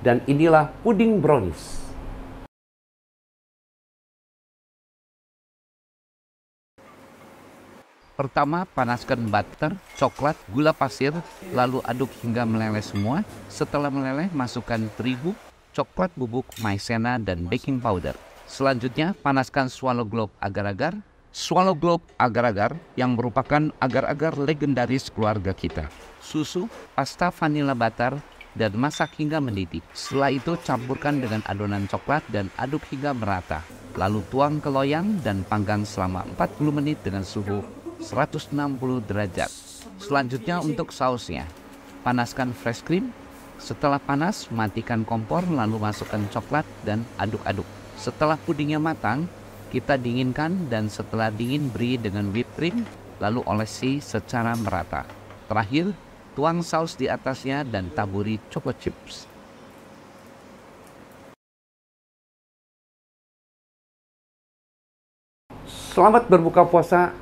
Dan inilah puding brownies. Pertama, panaskan butter, coklat, gula pasir, lalu aduk hingga meleleh semua. Setelah meleleh, masukkan terigu, coklat bubuk, maizena, dan baking powder. Selanjutnya, panaskan swallow globe agar-agar. Swallow globe agar-agar yang merupakan agar-agar legendaris keluarga kita. Susu, pasta vanilla butter, dan masak hingga mendidih. Setelah itu, campurkan dengan adonan coklat dan aduk hingga merata. Lalu tuang ke loyang dan panggang selama 40 menit dengan suhu 160 derajat. Selanjutnya untuk sausnya. Panaskan fresh cream. Setelah panas, matikan kompor lalu masukkan coklat dan aduk-aduk. Setelah pudingnya matang, kita dinginkan dan setelah dingin beri dengan whipped cream lalu olesi secara merata. Terakhir, tuang saus di atasnya dan taburi choco chips. Selamat berbuka puasa